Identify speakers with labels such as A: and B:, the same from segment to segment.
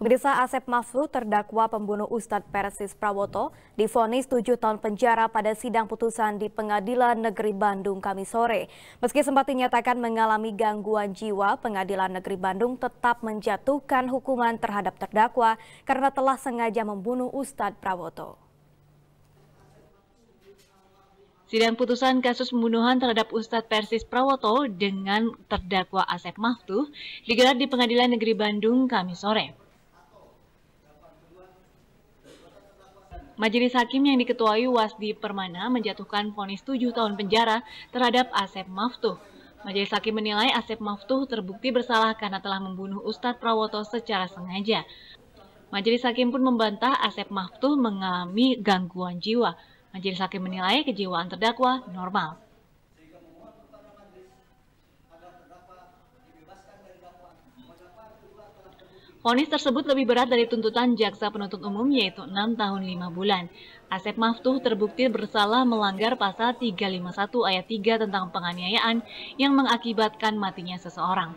A: Pemirsa Asep Maflu terdakwa pembunuh Ustadz Persis Prawoto difonis 7 tahun penjara pada sidang putusan di Pengadilan Negeri Bandung Kamis sore. Meski sempat dinyatakan mengalami gangguan jiwa, Pengadilan Negeri Bandung tetap menjatuhkan hukuman terhadap terdakwa karena telah sengaja membunuh Ustadz Prawoto.
B: Sidang putusan kasus pembunuhan terhadap Ustadz Persis Prawoto dengan terdakwa Asep Maftuh digelar di Pengadilan Negeri Bandung Kamis sore. Majelis Hakim yang diketuai Wasdi Permana menjatuhkan vonis 7 tahun penjara terhadap Asep Maftuh. Majelis Hakim menilai Asep Maftuh terbukti bersalah karena telah membunuh Ustadz Prawoto secara sengaja. Majelis Hakim pun membantah Asep Maftuh mengalami gangguan jiwa. Majelis hakim menilai kejiwaan terdakwa normal. Fonis tersebut lebih berat dari tuntutan jaksa penuntut umum yaitu 6 tahun 5 bulan. Asep Maftuh terbukti bersalah melanggar pasal 351 ayat 3 tentang penganiayaan yang mengakibatkan matinya seseorang.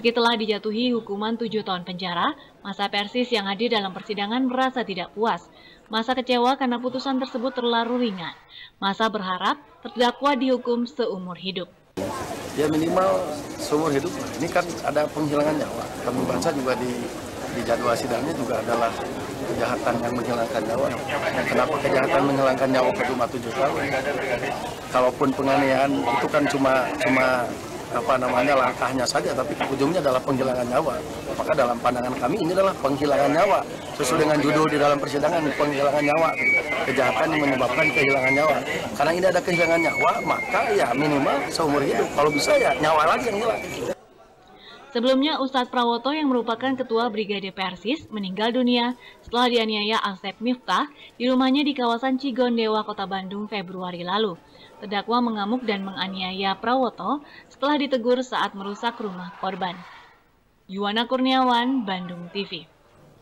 B: Meski telah dijatuhi hukuman tujuh tahun penjara, masa Persis yang hadir dalam persidangan merasa tidak puas. Masa kecewa karena putusan tersebut terlalu ringan. Masa berharap terdakwa dihukum seumur hidup.
C: Ya minimal seumur hidup. Ini kan ada penghilangan nyawa. Kami baca juga di, di jadwal sidangnya juga adalah kejahatan yang menghilangkan nyawa. Kenapa kejahatan menghilangkan nyawa cuma tujuh tahun? Kalaupun penganiayaan itu kan cuma cuma apa namanya langkahnya saja tapi ujungnya adalah penghilangan nyawa. Maka dalam pandangan kami ini adalah penghilangan nyawa. Sesuai dengan judul di dalam persidangan penghilangan nyawa. Kejahatan yang menyebabkan kehilangan nyawa. Karena ini ada kehilangan nyawa maka ya minimal seumur hidup. Kalau bisa ya nyawa lagi yang hilang
B: Sebelumnya, Ustadz Prawoto yang merupakan Ketua Brigade Persis meninggal dunia setelah dianiaya Asep Miftah di rumahnya di kawasan Cigondewa, Kota Bandung, Februari lalu. Terdakwa mengamuk dan menganiaya Prawoto setelah ditegur saat merusak rumah korban. Yuwana Kurniawan, Bandung TV